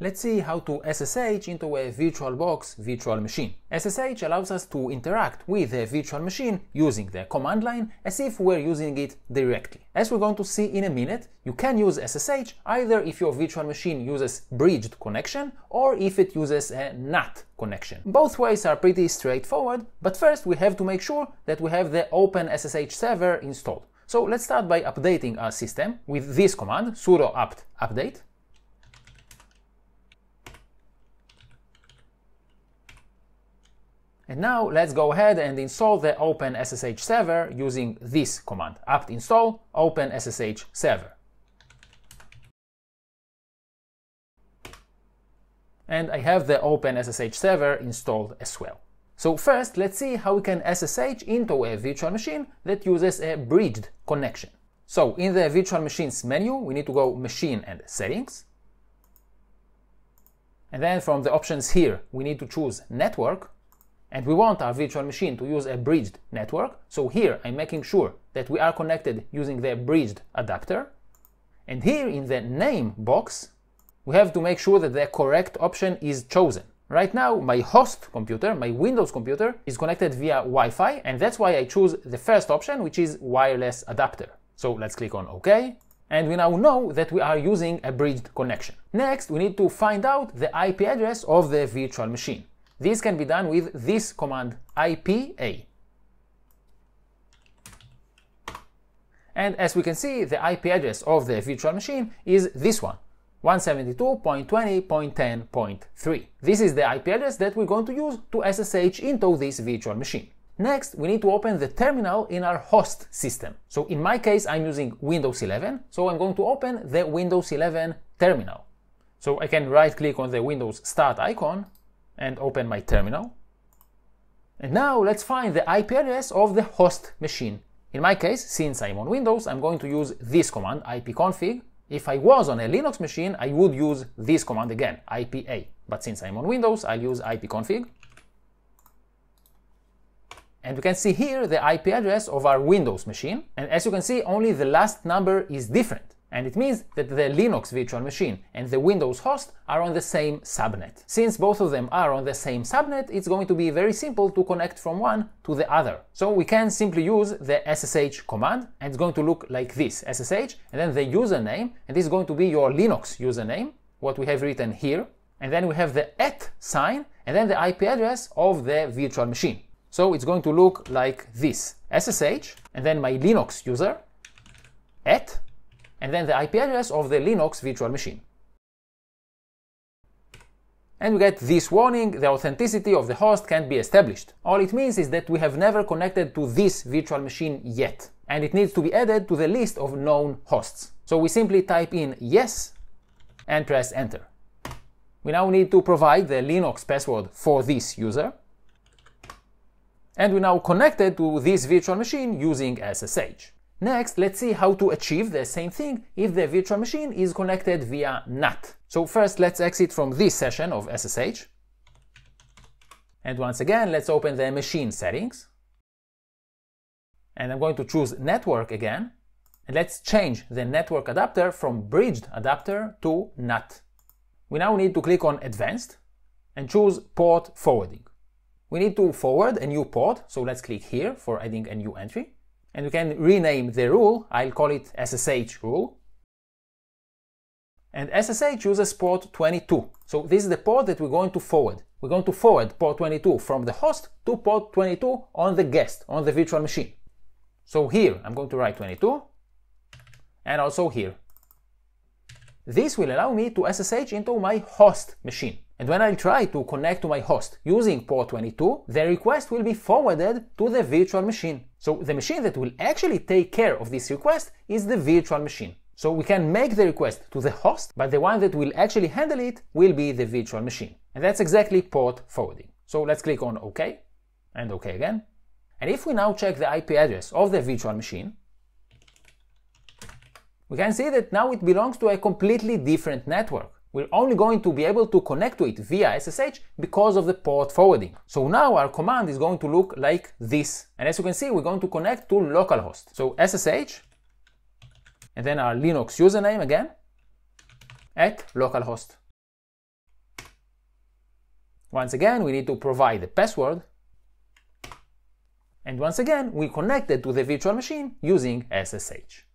Let's see how to SSH into a VirtualBox virtual machine. SSH allows us to interact with a virtual machine using the command line as if we're using it directly. As we're going to see in a minute, you can use SSH either if your virtual machine uses bridged connection or if it uses a NAT connection. Both ways are pretty straightforward, but first we have to make sure that we have the OpenSSH server installed. So let's start by updating our system with this command sudo apt update And now let's go ahead and install the OpenSSH server using this command, apt install OpenSSH server. And I have the OpenSSH server installed as well. So first, let's see how we can SSH into a virtual machine that uses a bridged connection. So in the virtual machines menu, we need to go machine and settings. And then from the options here, we need to choose network and we want our virtual machine to use a bridged network. So here I'm making sure that we are connected using the bridged adapter. And here in the name box, we have to make sure that the correct option is chosen. Right now, my host computer, my Windows computer, is connected via Wi-Fi, and that's why I choose the first option, which is wireless adapter. So let's click on OK, and we now know that we are using a bridged connection. Next, we need to find out the IP address of the virtual machine. This can be done with this command IPA. And as we can see, the IP address of the virtual machine is this one, 172.20.10.3. This is the IP address that we're going to use to SSH into this virtual machine. Next, we need to open the terminal in our host system. So in my case, I'm using Windows 11, so I'm going to open the Windows 11 terminal. So I can right click on the Windows Start icon and open my terminal. And now let's find the IP address of the host machine. In my case, since I'm on Windows, I'm going to use this command, ipconfig. If I was on a Linux machine, I would use this command again, ipa. But since I'm on Windows, I'll use ipconfig. And we can see here the IP address of our Windows machine. And as you can see, only the last number is different. And it means that the Linux virtual machine and the Windows host are on the same subnet. Since both of them are on the same subnet, it's going to be very simple to connect from one to the other. So we can simply use the SSH command, and it's going to look like this, SSH, and then the username, and this is going to be your Linux username, what we have written here. And then we have the at sign, and then the IP address of the virtual machine. So it's going to look like this, SSH, and then my Linux user, at, and then the IP address of the Linux virtual machine. And we get this warning, the authenticity of the host can't be established. All it means is that we have never connected to this virtual machine yet, and it needs to be added to the list of known hosts. So we simply type in yes and press enter. We now need to provide the Linux password for this user. And we now connected to this virtual machine using SSH. Next, let's see how to achieve the same thing if the virtual machine is connected via NAT. So first, let's exit from this session of SSH. And once again, let's open the machine settings. And I'm going to choose network again. And let's change the network adapter from bridged adapter to NAT. We now need to click on advanced and choose port forwarding. We need to forward a new port, so let's click here for adding a new entry and we can rename the rule, I'll call it SSH rule. And SSH uses port 22. So this is the port that we're going to forward. We're going to forward port 22 from the host to port 22 on the guest, on the virtual machine. So here I'm going to write 22 and also here. This will allow me to SSH into my host machine. And when I'll try to connect to my host using port 22, the request will be forwarded to the virtual machine. So the machine that will actually take care of this request is the virtual machine. So we can make the request to the host, but the one that will actually handle it will be the virtual machine. And that's exactly port forwarding. So let's click on OK and OK again. And if we now check the IP address of the virtual machine, we can see that now it belongs to a completely different network. We're only going to be able to connect to it via SSH because of the port forwarding. So now our command is going to look like this. And as you can see, we're going to connect to localhost. So SSH, and then our Linux username again, at localhost. Once again, we need to provide the password. And once again, we connected to the virtual machine using SSH.